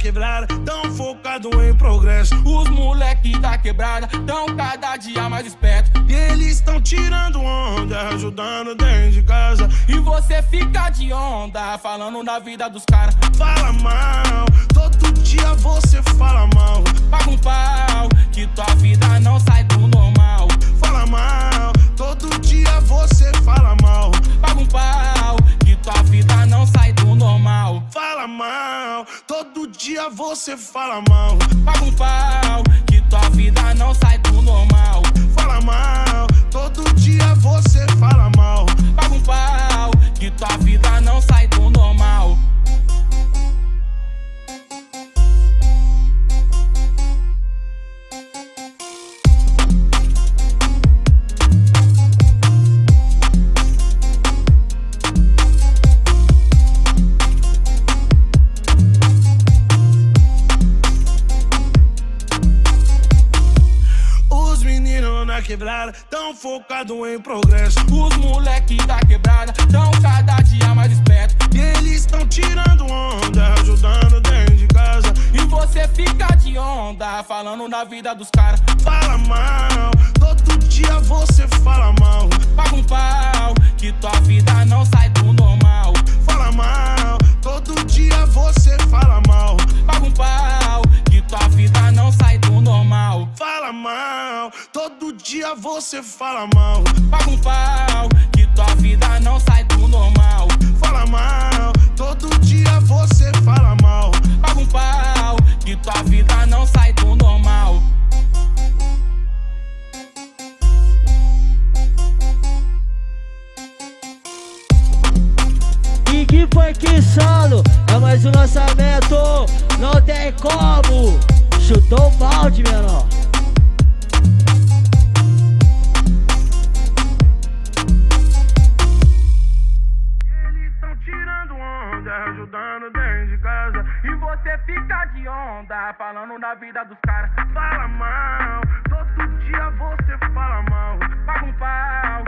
quebrada, tão focado em progresso. Os moleque da quebrada tão cada dia mais esperto. E eles estão tirando onda, ajudando dentro de casa. E você fica de onda, falando na vida dos caras. Fala mal, todo dia você fala mal. Mal, todo dia você fala mal. Paga um pau, que tua vida não sai do quebrada, tão focado em progresso. Os moleque da quebrada tão cada dia mais esperto. E eles estão tirando onda, ajudando dentro de casa. E você fica de onda, falando na vida dos caras. Fala mal, todo dia você fala mal. Paga um pau, que tua vida não sai do normal. Fala mal, todo dia você fala Mal, todo dia você fala mal. Paga um pau, que tua vida não sai do normal. Fala mal, todo dia você fala mal. Paga um pau, que tua vida não sai do normal. Big Funk Solo é mais um lançamento, não tem como. Chutou o balde, menor. E você fica de onda, falando na vida dos caras. Fala mal, todo dia você fala mal. Paga um pau,